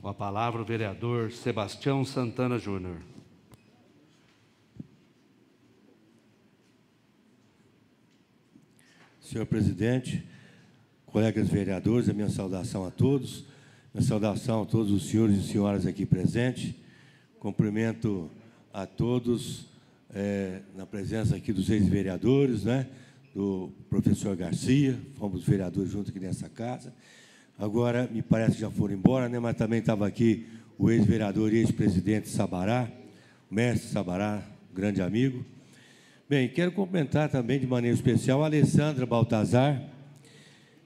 Com a palavra o vereador Sebastião Santana Júnior. Senhor presidente, colegas vereadores, a minha saudação a todos, minha saudação a todos os senhores e senhoras aqui presentes. Cumprimento a todos é, na presença aqui dos ex-vereadores, né? do professor Garcia, fomos vereadores juntos aqui nessa casa. Agora, me parece que já foram embora, né? mas também estava aqui o ex-vereador e ex-presidente Sabará, o mestre Sabará, grande amigo. Bem, quero cumprimentar também de maneira especial a Alessandra Baltazar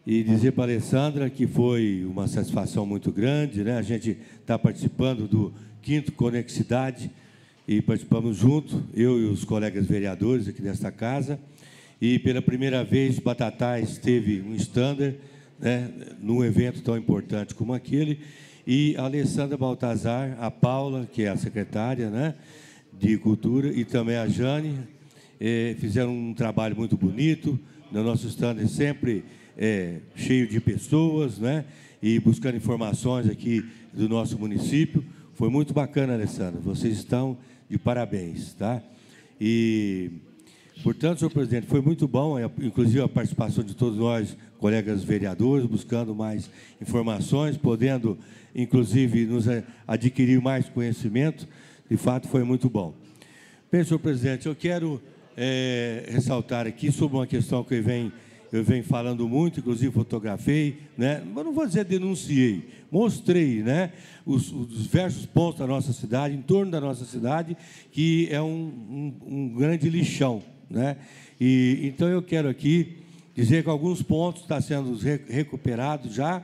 e dizer para a Alessandra que foi uma satisfação muito grande, né? A gente está participando do quinto Conexidade e participamos junto, eu e os colegas vereadores aqui desta casa. E pela primeira vez, Batatais teve um standard, né, num evento tão importante como aquele. E a Alessandra Baltazar, a Paula, que é a secretária, né, de Cultura, e também a Jane, é, fizeram um trabalho muito bonito. No nosso stand é sempre é, cheio de pessoas, né? E buscando informações aqui do nosso município. Foi muito bacana, Alessandra. Vocês estão de parabéns, tá? E, portanto, senhor presidente, foi muito bom, é, inclusive a participação de todos nós, colegas vereadores, buscando mais informações, podendo, inclusive, nos adquirir mais conhecimento. De fato, foi muito bom. Bem, senhor presidente, eu quero é, ressaltar aqui sobre uma questão que eu venho, eu venho falando muito, inclusive fotografei, né? mas não vou dizer denunciei, mostrei né? os, os diversos pontos da nossa cidade, em torno da nossa cidade, que é um, um, um grande lixão. Né? E, então eu quero aqui dizer que alguns pontos estão sendo recuperados já.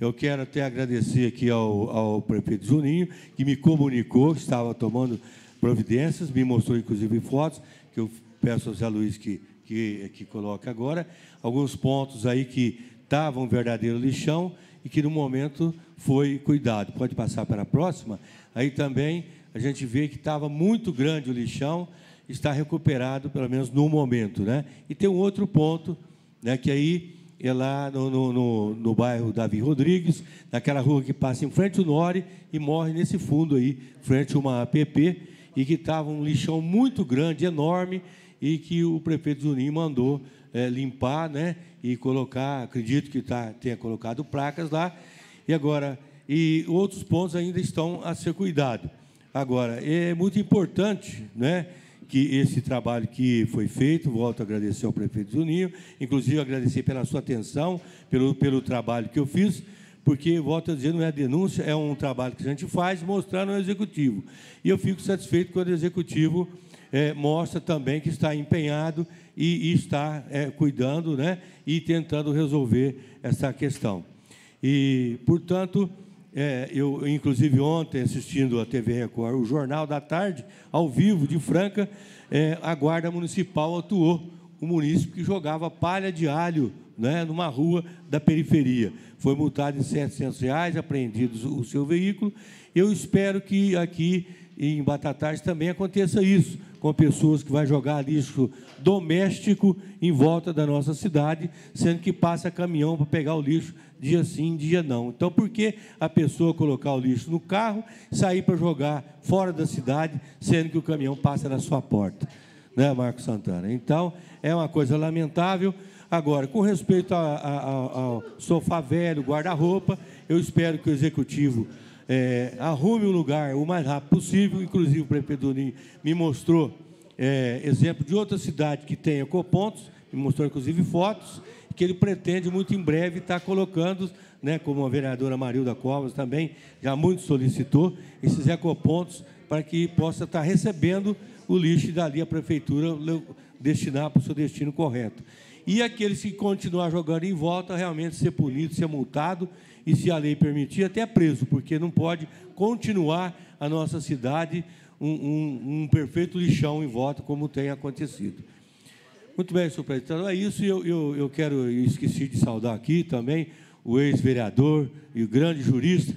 Eu quero até agradecer aqui ao, ao prefeito Juninho, que me comunicou que estava tomando providências, me mostrou inclusive fotos, que eu peço ao Zé Luiz que, que, que coloque agora, alguns pontos aí que estavam um verdadeiro lixão e que no momento foi cuidado. Pode passar para a próxima? Aí também a gente vê que estava muito grande o lixão, está recuperado, pelo menos no momento. Né? E tem um outro ponto, né, que aí é lá no, no, no, no, bairro Davi Rodrigues, naquela rua que passa em frente ao Nore e morre nesse fundo aí, frente a uma APP, e que estava um lixão muito grande, enorme, e que o prefeito Juninho mandou é, limpar né, e colocar, acredito que tá, tenha colocado placas lá, e agora, e outros pontos ainda estão a ser cuidados. Agora, é muito importante né, que esse trabalho que foi feito, volto a agradecer ao prefeito Juninho, inclusive agradecer pela sua atenção, pelo, pelo trabalho que eu fiz, porque, volto a dizer, não é denúncia, é um trabalho que a gente faz mostrando ao executivo. E eu fico satisfeito quando o executivo é, mostra também que está empenhado e, e está é, cuidando né, e tentando resolver essa questão. E, portanto, é, eu, inclusive, ontem, assistindo a TV Record, o Jornal da Tarde, ao vivo, de Franca, é, a Guarda Municipal atuou. O município que jogava palha de alho né, numa rua da periferia. Foi multado em 700 reais, apreendido o seu veículo. Eu espero que aqui em Batatais também aconteça isso, com pessoas que vão jogar lixo doméstico em volta da nossa cidade, sendo que passa caminhão para pegar o lixo dia sim, dia não. Então, por que a pessoa colocar o lixo no carro, sair para jogar fora da cidade, sendo que o caminhão passa na sua porta? Né, Marco Santana? Então, é uma coisa lamentável. Agora, com respeito ao sofá velho, guarda-roupa, eu espero que o executivo é, arrume um lugar o mais rápido possível. Inclusive, o prefeito Doninho me mostrou é, exemplo de outra cidade que tem ecopontos, me mostrou inclusive fotos, que ele pretende muito em breve estar colocando, né, como a vereadora Marilda Covas também já muito solicitou, esses ecopontos para que possa estar recebendo o lixo e dali a prefeitura destinar para o seu destino correto. E aqueles que continuar jogando em volta, realmente ser punido, ser multado e, se a lei permitir, até preso, porque não pode continuar a nossa cidade um, um, um perfeito lixão em volta, como tem acontecido. Muito bem, senhor presidente. Então é isso. Eu, eu, eu quero, eu esqueci de saudar aqui também o ex-vereador e o grande jurista,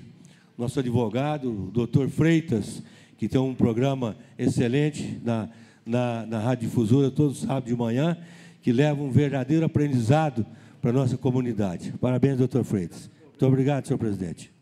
nosso advogado, o doutor Freitas, que tem um programa excelente na, na, na Rádio Difusora todos os sábados de manhã que leva um verdadeiro aprendizado para a nossa comunidade. Parabéns, doutor Freitas. Muito obrigado, senhor presidente.